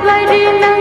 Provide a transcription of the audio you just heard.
blood in the